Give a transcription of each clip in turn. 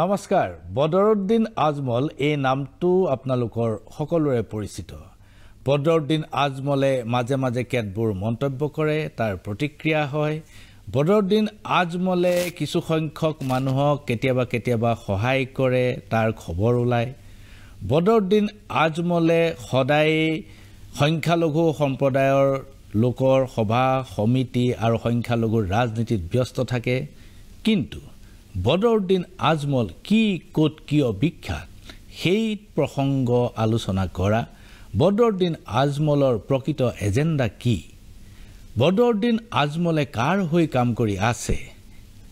নমস্কাৰ বদৰুদ্দিন আজমল এই নামটো আপোনালোকৰ সকলোৰে পৰিচিত। বদৰুদ্দিন আজমলে মাজে মাজে কেতবোৰ মন্তব্য কৰে তাৰ প্ৰতিক্ৰিয়া হয়। বদৰুদ্দিন আজমলে কিছুসংখ্যক মানুহক কেতিয়াবা কেতিয়াবা সহায় কৰে তাৰ খবৰ ওলায়। বদৰুদ্দিন আজমলে সদায় সংখ্যালঘু সম্প্ৰদায়ৰ লোকৰ সভা সমিতি আৰু সংখ্যালঘুৰ ৰাজনীতিত ব্যস্ত থাকে। কিন্তু বদৰুদ্দিন আজমল কি ক'ত কিয় বিখ্যাত? সেই প্ৰসংগ আলোচনা কৰা বদৰুদ্দিন আজমলৰ প্ৰকৃত এজেণ্ডা কি? বদৰুদ্দিন আজমলে কাৰ হৈ কাম কৰি আছে?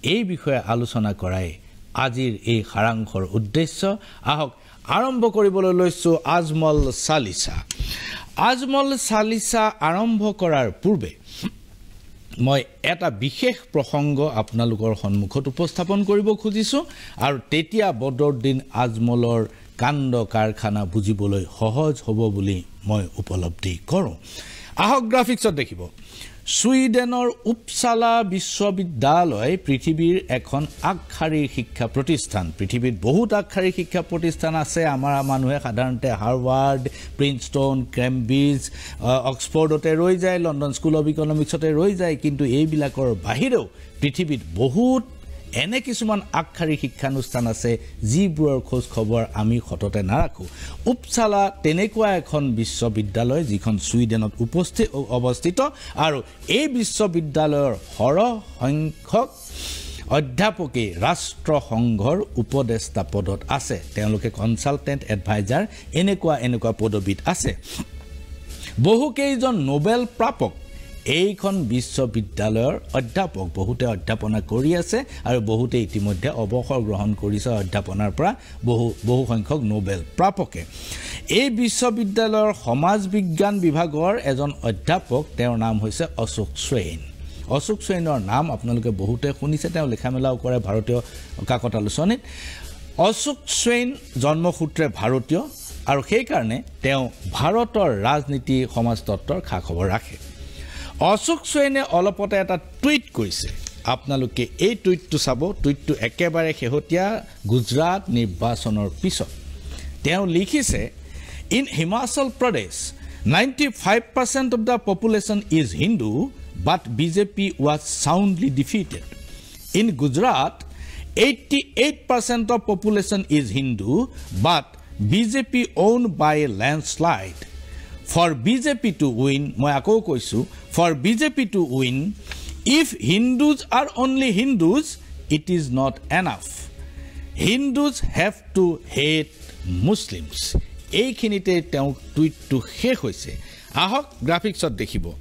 এই বিষয়ে আলোচনা কৰাই আজিৰ এই সাৰাংশৰ উদ্দেশ্য। আহক আৰম্ভ কৰিবলৈ লৈছোঁ আজমল চালিচা। আজমল চালিচা আৰম্ভ কৰাৰ পূৰ্বে মই এটা বিশেষ প্ৰসংগ আপোনালোকৰ সন্মুখত উপস্থাপন কৰিব খুজিছোঁ আৰু তেতিয়া বদৰুদ্দিন আজমলৰ কাণ্ড কাৰখানা বুজিবলৈ সহজ হ'ব বুলি মই উপলব্ধি কৰোঁ। আহক গ্ৰাফিক্সত দেখিব। ছুইডেনৰ উপচালা বিশ্ববিদ্যালয় পৃথিৱীৰ এখন আগশাৰীৰ শিক্ষা প্ৰতিষ্ঠান। পৃথিৱীত বহুত আগশাৰীৰ শিক্ষা প্ৰতিষ্ঠান আছে। আমাৰ মানুহে সাধাৰণতে হাৰ্ভাৰ্ড প্ৰিন্সটন কেম্ব্ৰিজ অক্সফৰ্ডতে ৰৈ যায় লণ্ডন স্কুল অৱ ইকনমিক্সতে ৰৈ যায়। কিন্তু এইবিলাকৰ বাহিৰেও পৃথিৱীত বহুত এনে কিছুমান আগশাৰী শিক্ষানুষ্ঠান আছে যিবোৰৰ খোজ খবৰ আমি সততে নাৰাখোঁ। উপচালা তেনেকুৱা এখন বিশ্ববিদ্যালয় যিখন ছুইডেনত উপস্থিত অৱস্থিত আৰু এই বিশ্ববিদ্যালয়ৰ সৰহ সংখ্যক অধ্যাপকেই ৰাষ্ট্ৰসংঘৰ উপদেষ্টা পদত আছে। তেওঁলোকে কনচালটেণ্ট এডভাইজাৰ এনেকুৱা এনেকুৱা পদবীত আছে। বহুকেইজন নোবেল প্ৰাপক এইখন বিশ্ববিদ্যালয়ৰ অধ্যাপক বহুতে অধ্যাপনা কৰি আছে আৰু বহুতে ইতিমধ্যে অৱসৰ গ্ৰহণ কৰিছে অধ্যাপনাৰ পৰা বহু বহু সংখ্যক নোবেল প্ৰাপকে। এই বিশ্ববিদ্যালয়ৰ সমাজ বিজ্ঞান বিভাগৰ এজন অধ্যাপক তেওঁৰ নাম হৈছে অশোক শ্ৰেইন অশোক শ্ৰেইনৰ নাম আপোনালোকে বহুতে শুনিছে তেওঁ লিখা মেলাও কৰে ভাৰতীয় কাকত আলোচনীত। অশোক শ্ৰেইন জন্মসূত্ৰে ভাৰতীয় আৰু সেইকাৰণে তেওঁ ভাৰতৰ ৰাজনীতি সমাজতত্বৰ খা খবৰ ৰাখে। অশোক শ্ৰেইনে অলপতে এটা টুইট কৰিছে। আপোনালোকে এই টুইটটো চাব। টুইটটো একেবাৰে শেহতীয়া গুজৰাট নিৰ্বাচনৰ পিছত। তেওঁ লিখিছে in Himachal Pradesh ninety five percent of the population is Hindu but BJP was soundly defeated in Gujarat eighty eight percent of population is Hindu but BJP won by a landslide for BJP to win মই আকৌ কৈছোঁ for BJP to win if Hindus are only Hindus it is not enough Hindus have to hate Muslims এইখিনিতে তেওঁ টুইটটো শেষ হৈছে। আহক গ্ৰাফিক্সত দেখিব।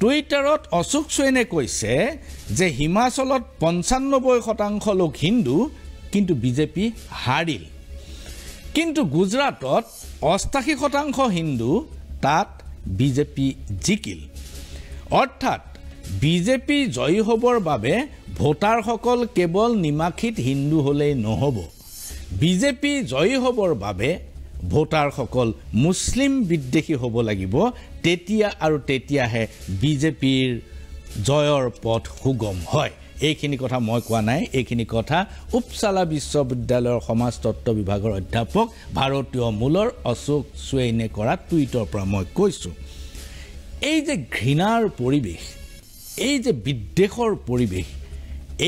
টুইটাৰত অশোক চৈনে কৈছে যে হিমাচলত পঞ্চান্নব্বৈ শতাংশ লোক হিন্দু কিন্তু বিজেপি হাৰিল। কিন্তু গুজৰাটত অষ্টাশী শতাংশ হিন্দু তাত বিজেপি জিকিল। অৰ্থাৎ বিজেপি জয়ী হ'বৰ বাবে ভোটাৰসকল কেৱল নিমাখিত হিন্দু হ'লেই নহ'ব। বিজেপি জয়ী হ'বৰ বাবে ভোটাৰসকল মুছলিম বিদ্বেষী হ'ব লাগিব। তেতিয়া আৰু তেতিয়াহে বিজেপিৰ জয়ৰ পথ সুগম হয়। এইখিনি কথা মই কোৱা নাই। এইখিনি কথা উপচালা বিশ্ববিদ্যালয়ৰ সমাজতত্ব বিভাগৰ অধ্যাপক ভাৰতীয় মূলৰ অশোক চুৱেইনে কৰা টুইটৰ পৰা মই কৈছোঁ। এই যে ঘৃণাৰ পৰিৱেশ এই যে বিদ্বেষৰ পৰিৱেশ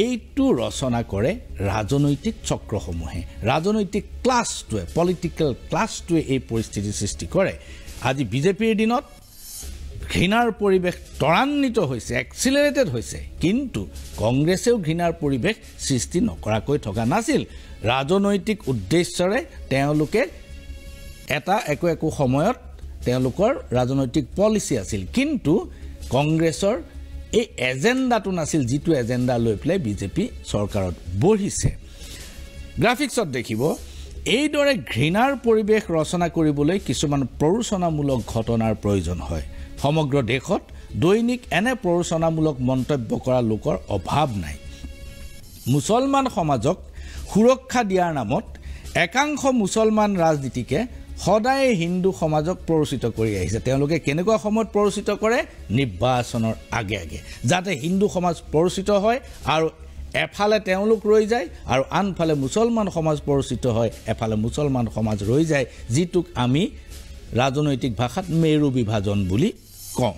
এইটো ৰচনা কৰে ৰাজনৈতিক চক্ৰসমূহে। ৰাজনৈতিক ক্লাছটোৱে পলিটিকেল ক্লাছটোৱে এই পৰিস্থিতিৰ সৃষ্টি কৰে। আজি বিজেপিৰ দিনত ঘৃণাৰ পৰিৱেশ ত্বৰান্বিত হৈছে এক্সিলেৰেটেড হৈছে। কিন্তু কংগ্ৰেছেও ঘৃণাৰ পৰিৱেশ সৃষ্টি নকৰাকৈ থকা নাছিল। ৰাজনৈতিক উদ্দেশ্যৰে তেওঁলোকে এটা একো একো সময়ত তেওঁলোকৰ ৰাজনৈতিক পলিচি আছিল। কিন্তু কংগ্ৰেছৰ এই এজেণ্ডাটো নাছিল যিটো এজেণ্ডা লৈ পেলাই বিজেপি চৰকাৰত বহিছে। গ্ৰাফিক্সত দেখিব এইদৰে ঘৃণাৰ পৰিৱেশ ৰচনা কৰিবলৈ কিছুমান প্ৰৰোচনামূলক ঘটনাৰ প্ৰয়োজন হয়। সমগ্ৰ দেশত দৈনিক এনে প্ৰৰোচনামূলক মন্তব্য কৰা লোকৰ অভাৱ নাই। মুছলমান সমাজক সুৰক্ষা দিয়াৰ নামত একাংশ মুছলমান ৰাজনীতিকে সদায় হিন্দু সমাজক প্ৰৰোচিত কৰি আহিছে। তেওঁলোকে কেনেকুৱা সময়ত প্ৰৰোচিত কৰে? নিৰ্বাচনৰ আগে আগে। যাতে হিন্দু সমাজ প্ৰৰোচিত হয় আৰু এফালে তেওঁলোক ৰৈ যায় আৰু আনফালে মুছলমান সমাজ পৰিচিত হয় এফালে মুছলমান সমাজ ৰৈ যায় যিটোক আমি ৰাজনৈতিক ভাষাত মেৰু বিভাজন বুলি কওঁ।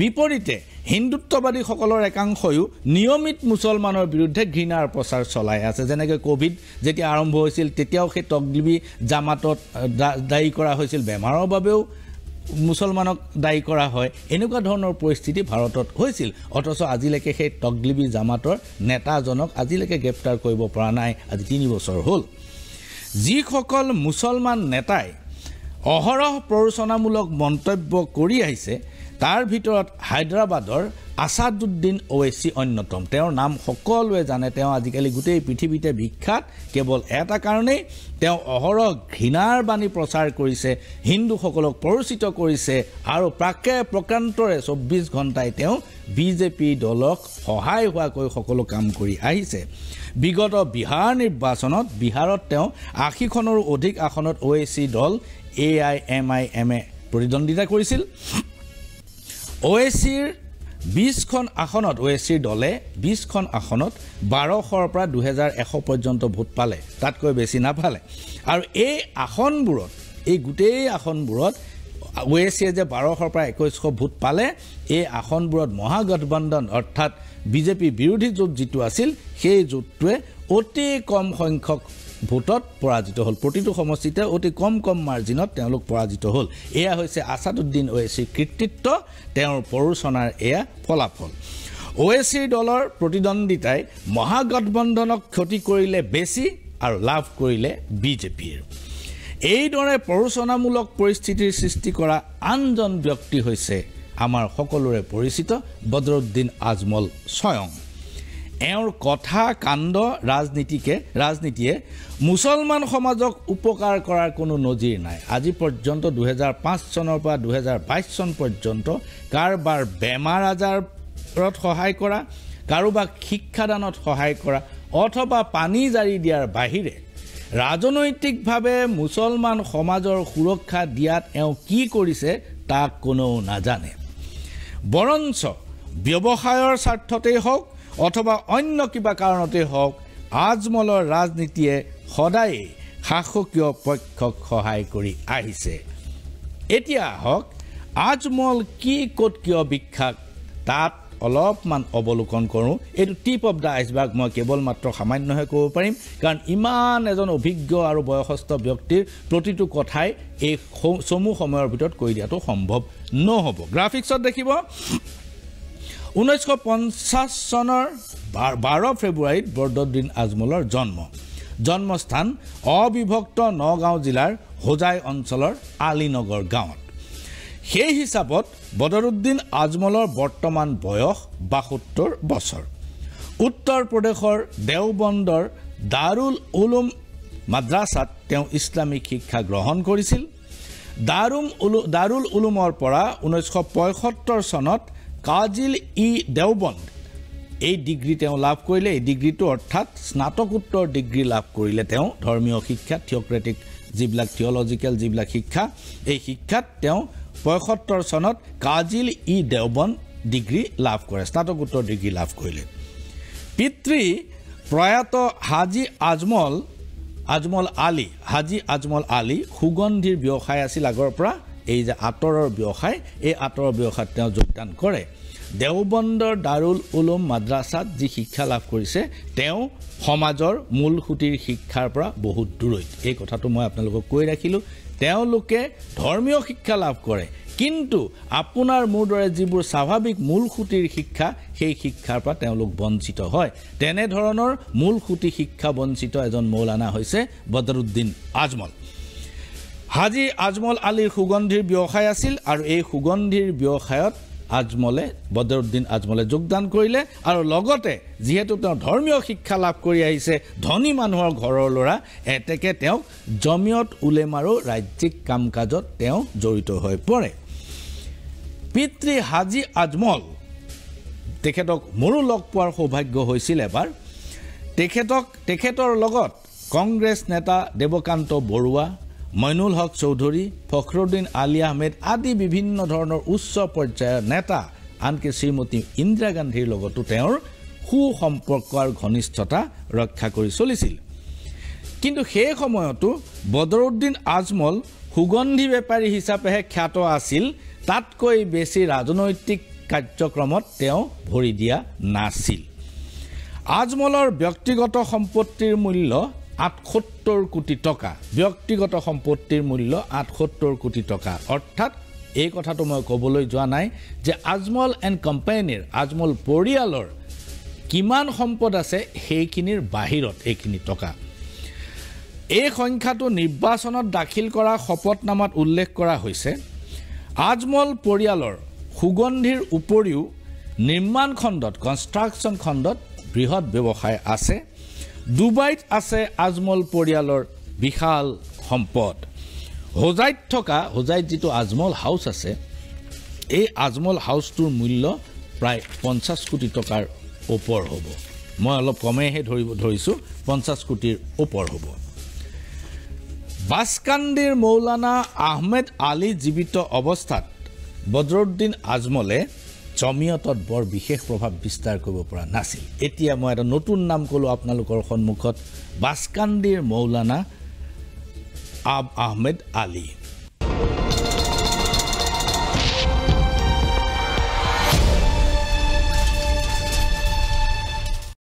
বিপৰীতে হিন্দুত্ববাদীসকলৰ একাংশয়ো নিয়মিত মুছলমানৰ বিৰুদ্ধে ঘৃণাৰ প্ৰচাৰ চলাই আছে। যেনেকৈ ক'ভিড যেতিয়া আৰম্ভ হৈছিল তেতিয়াও সেই তকলিবি জামাতত দায়ী কৰা হৈছিল। বেমাৰৰ বাবেও মুছলমানক দায়ী কৰা হয়। এনেকুৱা ধৰণৰ পৰিস্থিতি ভাৰতত হৈছিল। অথচ আজিলৈকে সেই তকলিবি জামাতৰ নেতাজনক আজিলৈকে গ্ৰেপ্তাৰ কৰিব পৰা নাই। আজি তিনি বছৰ হ'ল। যিসকল মুছলমান নেতাই অহৰহ প্ৰৰোচনামূলক মন্তব্য কৰি আহিছে তাৰ ভিতৰত হায়দৰাবাদৰ আছাদুদ্দিন ঔৱেচি অন্যতম। তেওঁৰ নাম সকলোৱে জানে। তেওঁ আজিকালি গোটেই পৃথিৱীতে বিখ্যাত। কেৱল এটা কাৰণেই তেওঁ অহৰহ ঘৃণাৰ বাণী প্ৰচাৰ কৰিছে হিন্দুসকলক পৰিচিত কৰিছে আৰু প্ৰাকে প্ৰকান্তৰে চৌব্বিছ ঘণ্টাই তেওঁ বিজেপি দলক সহায় হোৱাকৈ সকলো কাম কৰি আহিছে। বিগত বিহাৰ নিৰ্বাচনত বিহাৰত তেওঁ আশীখনৰো অধিক আসনত অ' এ চি দল A I am I am প্ৰতিদ্বন্দ্বিতা কৰিছিল। অ' এ চিৰ বিছখন আসনত অ' এ চিৰ দলে বিছখন আসনত বাৰশৰ পৰা দুহেজাৰ এশ পৰ্যন্ত ভোট পালে। তাতকৈ বেছি নাপালে। আৰু এই আসনবোৰত এই গোটেই আসনবোৰত অ' এ চিয়ে যে বাৰশৰ পৰা একৈছশ ভোট পালে এই আসনবোৰত মহাগঠবন্ধন অৰ্থাৎ বিজেপি বিৰোধী জোঁট যিটো আছিল সেই জোঁটটোৱে অতি কম সংখ্যক ভোটত পৰাজিত হ'ল। প্ৰতিটো সমষ্টিতে অতি কম কম মাৰ্জিনত তেওঁলোক পৰাজিত হ'ল। এয়া হৈছে আছাদুদ্দিন ঔৱেচিৰ কৃতিত্ব তেওঁৰ প্ৰৰোচনাৰ এয়া ফলাফল। ঔৱেচিৰ দলৰ প্ৰতিদ্বন্দ্বিতাই মহাগঠবন্ধনক ক্ষতি কৰিলে বেছি আৰু লাভ কৰিলে বিজেপিৰ। এইদৰে প্ৰৰোচনামূলক পৰিস্থিতিৰ সৃষ্টি কৰা আনজন ব্যক্তি হৈছে আমাৰ সকলোৰে পৰিচিত বদৰুদ্দিন আজমল স্বয়ং। এওঁৰ কথা কাণ্ড ৰাজনীতিকে ৰাজনীতিয়ে মুছলমান সমাজক উপকাৰ কৰাৰ কোনো নজিৰ নাই। আজি পৰ্যন্ত দুহেজাৰ পাঁচ চনৰ পৰা দুহেজাৰ বাইছ চন পৰ্যন্ত কাৰোবাৰ বেমাৰ আজাৰত সহায় কৰা কাৰোবাক শিক্ষাদানত সহায় কৰা অথবা পানী জাৰি দিয়াৰ বাহিৰে ৰাজনৈতিকভাৱে মুছলমান সমাজৰ সুৰক্ষা দিয়াত এওঁ কি কৰিছে তাক কোনেও নাজানে। বৰঞ্চ ব্যৱসায়ৰ স্বাৰ্থতেই হওক অথবা অন্য কিবা কাৰণতেই হওক আজমলৰ ৰাজনীতিয়ে সদায়েই শাসকীয় পক্ষক সহায় কৰি আহিছে। এতিয়া আহক আজমল কি ক'ত কিয় বিখ্যাত তাত অলপমান অৱলোকন কৰোঁ। এইটো টিপ অফ দ্য আইচবাৰ্গ মই কেৱল মাত্ৰ সামান্যহে ক'ব পাৰিম কাৰণ ইমান এজন অভিজ্ঞ আৰু বয়সস্থ ব্যক্তিৰ প্ৰতিটো কথাই এই চমু সময়ৰ ভিতৰত কৈ দিয়াটো সম্ভৱ নহ'ব। গ্ৰাফিক্সত দেখিব। ঊনৈছশ চনৰ বাৰ ফেব্ৰুৱাৰীত বৰদুদ্দিন আজমলৰ জন্ম। জন্মস্থান অবিভক্ত নগাঁও জিলাৰ হোজাই অঞ্চলৰ আলিনগৰ গাঁৱত। সেই হিচাপত বদৰুদ্দিন আজমলৰ বৰ্তমান বয়স বাসত্তৰ বছৰ। উত্তৰ প্ৰদেশৰ দেওবন্দৰ দাৰুল উলুম মাদ্ৰাছাত তেওঁ ইছলামিক শিক্ষা গ্ৰহণ কৰিছিল। দাৰুম উলু দাৰুল উলুমৰ পৰা ঊনৈছশ পঁয়সত্তৰ চনত কাজিল ই দেওবন্দ। এই ডিগ্ৰী তেওঁ লাভ কৰিলে। এই ডিগ্ৰীটো অৰ্থাৎ স্নাতকোত্তৰ ডিগ্ৰী লাভ কৰিলে তেওঁ। ধৰ্মীয় শিক্ষা থিঅ'ক্ৰেটিক যিবিলাক থিঅ'লজিকেল যিবিলাক শিক্ষা এই শিক্ষাত তেওঁ পঁয়সত্তৰ চনত কাজিল ই দেওবন ডিগ্ৰী লাভ কৰে স্নাতকোত্তৰ ডিগ্ৰী লাভ কৰিলে। পিতৃ প্ৰয়াত হাজী আজমল আজমল আলী হাজী আজমল আলী সুগন্ধিৰ ব্যৱসায় আছিল আগৰ পৰা। এই যে আঁতৰৰ ব্যৱসায় এই আঁতৰৰ ব্যৱসায়ত তেওঁ যোগদান কৰে। দেওবন্দৰ দাৰুল উলুম মাদ্ৰাছাত যি শিক্ষা লাভ কৰিছে তেওঁ সমাজৰ মূল সুঁতিৰ শিক্ষাৰ পৰা বহুত দূৰৈত। এই কথাটো মই আপোনালোকক কৈ ৰাখিলোঁ। তেওঁলোকে ধৰ্মীয় শিক্ষা লাভ কৰে কিন্তু আপোনাৰ মোৰ দৰে যিবোৰ স্বাভাৱিক মূল সুঁতিৰ শিক্ষা সেই শিক্ষাৰ পৰা তেওঁলোক বঞ্চিত হয়। তেনেধৰণৰ মূল সুঁতি শিক্ষা বঞ্চিত এজন মৌলানা হৈছে বদৰুদ্দিন আজমল। হাজী আজমল আলীৰ সুগন্ধিৰ ব্যৱসায় আছিল আৰু এই সুগন্ধিৰ ব্যৱসায়ত আজমলে বদৰুদ্দিন আজমলে যোগদান কৰিলে আৰু লগতে যিহেতু তেওঁ ধৰ্মীয় শিক্ষা লাভ কৰি আহিছে ধনী মানুহৰ ঘৰৰ ল'ৰা এতেকে তেওঁক জমিয়ত উলেমাৰো ৰাজ্যিক কাম কাজত তেওঁ জড়িত হৈ পৰে। পিতৃ হাজী আজমল তেখেতক মোৰো লগ পোৱাৰ সৌভাগ্য হৈছিল এবাৰ। তেখেতক তেখেতৰ লগত কংগ্ৰেছ নেতা দেৱকান্ত বৰুৱা মইনুল হক চৌধুৰী ফখৰুদ্দিন আলী আহমেদ আদি বিভিন্ন ধৰণৰ উচ্চ পৰ্যায়ৰ নেতা আনকি শ্ৰীমতী ইন্দিৰা গান্ধীৰ লগতো তেওঁৰ সুসম্পৰ্ক আৰু ঘনিষ্ঠতা ৰক্ষা কৰি চলিছিল। কিন্তু সেই সময়তো বদৰুদ্দিন আজমল সুগন্ধি বেপাৰী হিচাপেহে খ্যাত আছিল। তাতকৈ বেছি ৰাজনৈতিক কাৰ্যক্ৰমত তেওঁ ভৰি দিয়া নাছিল। আজমলৰ ব্যক্তিগত সম্পত্তিৰ মূল্য আঠসত্তৰ কোটি টকা। ব্যক্তিগত সম্পত্তিৰ মূল্য আঠসত্তৰ কোটি টকা। অৰ্থাৎ এই কথাটো মই ক'বলৈ যোৱা নাই যে আজমল এণ্ড কোম্পানীৰ আজমল পৰিয়ালৰ কিমান সম্পদ আছে সেইখিনিৰ বাহিৰত এইখিনি টকা। এই সংখ্যাটো নিৰ্বাচনত দাখিল কৰা শপতনামাত উল্লেখ কৰা হৈছে। আজমল পৰিয়ালৰ সুগন্ধিৰ উপৰিও নিৰ্মাণ খণ্ডত কনষ্ট্ৰাকশ্যন খণ্ডত বৃহৎ ব্যৱসায় আছে। ডুবাইত আছে আজমল পৰিয়ালৰ বিশাল সম্পদ। হোজাইত থকা হোজাইত যিটো আজমল হাউচ আছে এই আজমল হাউচটোৰ মূল্য প্ৰায় পঞ্চাছ কোটি টকাৰ ওপৰ হ'ব। মই অলপ কমেইহে ধৰিব ধৰিছোঁ পঞ্চাছ কোটিৰ ওপৰ হ'ব। বাছকান্দিৰ মৌলানা আহমেদ আলী জীৱিত অৱস্থাত বদৰুদ্দিন আজমলে জমিয়তত বৰ বিশেষ প্ৰভাৱ বিস্তাৰ কৰিব পৰা নাছিল। এতিয়া মই এটা নতুন নাম ক'লোঁ আপোনালোকৰ সন্মুখত বাছকান্দিৰ মৌলানা আব আহমেদ আলী।